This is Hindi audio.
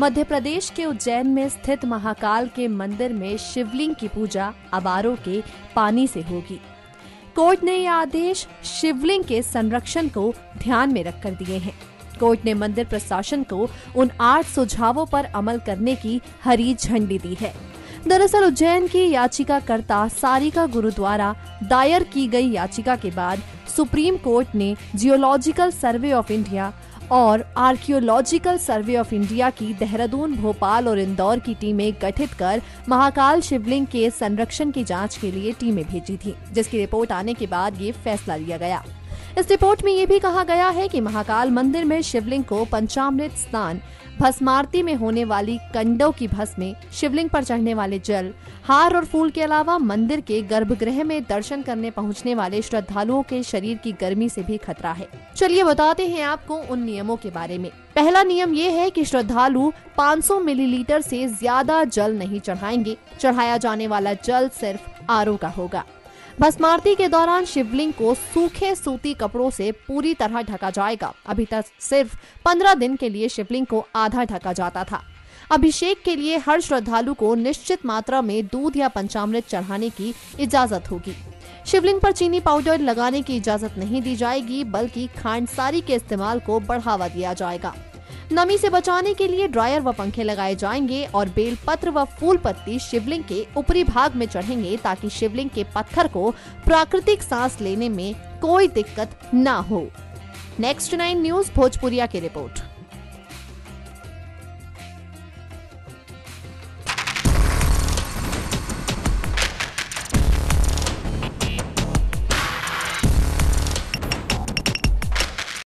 मध्य प्रदेश के उज्जैन में स्थित महाकाल के मंदिर में शिवलिंग की पूजा अबारों के पानी से होगी। कोर्ट ने यह आदेश शिवलिंग के संरक्षण को ध्यान में रखकर दिए हैं। कोर्ट ने मंदिर प्रशासन को उन आठ सुझावों पर अमल करने की हरी झंडी दी है। दरअसल उज्जैन की याचिकाकर्ता सारिका गुरुद्वारा दायर की गई याचिका के बाद सुप्रीम कोर्ट ने जियोलॉजिकल सर्वे ऑफ़ इंडिया और आर्कियोलॉजिकल सर्वे ऑफ़ इंडिया की देहरादून, भोपाल और इंदौर की टीमें गठित कर महाकाल शिवलिंग के संरक्षण की जाँच के लिए टीमें भेजी थी, जिसकी रिपोर्ट आने के बाद ये फैसला लिया गया। इस रिपोर्ट में ये भी कहा गया है कि महाकाल मंदिर में शिवलिंग को पंचामृत स्नान, भस्मारती में होने वाली कंडों की भस्म शिवलिंग पर चढ़ने वाले जल, हार और फूल के अलावा मंदिर के गर्भगृह में दर्शन करने पहुँचने वाले श्रद्धालुओं के शरीर की गर्मी से भी खतरा है। चलिए बताते हैं आपको उन नियमों के बारे में। पहला नियम ये है कि श्रद्धालु 500 मिलीलीटर से ज़्यादा जल नहीं चढ़ाएँगे। चढ़ाया जाने वाला जल सिर्फ़ आरओ का होगा। भस्मारती के दौरान शिवलिंग को सूखे सूती कपड़ों से पूरी तरह ढका जाएगा। अभी तक सिर्फ़ पंद्रह दिन के लिए शिवलिंग को आधा ढका जाता था। अभिषेक के लिए हर श्रद्धालु को निश्चित मात्रा में दूध या पंचामृत चढ़ाने की इजाज़त होगी। शिवलिंग पर चीनी पाउडर लगाने की इजाज़त नहीं दी जाएगी, बल्कि खांडसारी के इस्तेमाल को बढ़ावा दिया जाएगा। नमी से बचाने के लिए ड्रायर व पंखे लगाए जाएँगे और बेल पत्र व फूल पत्ती शिवलिंग के ऊपरी भाग में चढ़ेंगे ताकि शिवलिंग के पत्थर को प्राकृतिक सांस लेने में कोई दिक्कत न हो। नेक्स्ट नाइन न्यूज़ भोजपुरिया की रिपोर्ट।